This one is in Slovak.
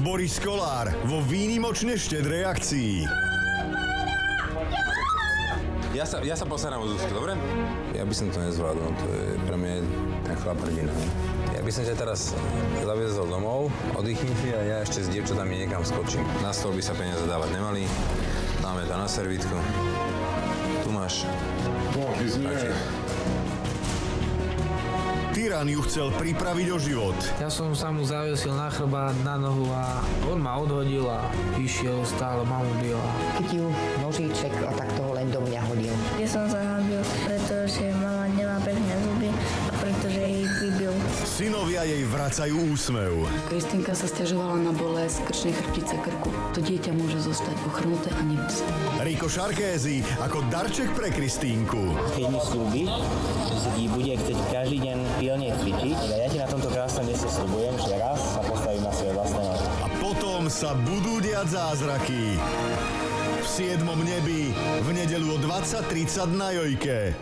Boris Kolár vo výnimočne štedrej akcii. Ja sa, ja sa postarám o Zuzku, dobre? Ja by som to nezvládol, to je pre mňa ten chlap hrdina. Ja by som ťa teraz zaviezol domov, oddychni si a ja ešte s dievčatami niekam skočím. Na stôl by sa peniaze dávať nemali, dáme to na servítku. Tu máš. Radšej. Tyran ju chcel pripraviť o život. Ja som sa mu zavesil na chrbát, na nohu a on ma odhodil a išiel stále, mamu bil a chytil nožíček a tak toho len do mňa hodil. Ja som sa hambil, pretože mama Synovia jej vracajú úsmev. Kristinka sa stiažovala na bolesť krčnej chrbtice krku. To dieťa môže zostať ochrnuté a nemusí. Riko Šarkézy ako darček pre Kristínku. keď mi slúbi, že sa ti bude chcieť každý deň pilne cvičiť. A ja ti na tomto krásnom mieste slúbujem, že raz sa postavím na svoje vlastné nohy. A potom sa budú diať zázraky. V 7. nebi v nedelu o 20.30 na Jojke.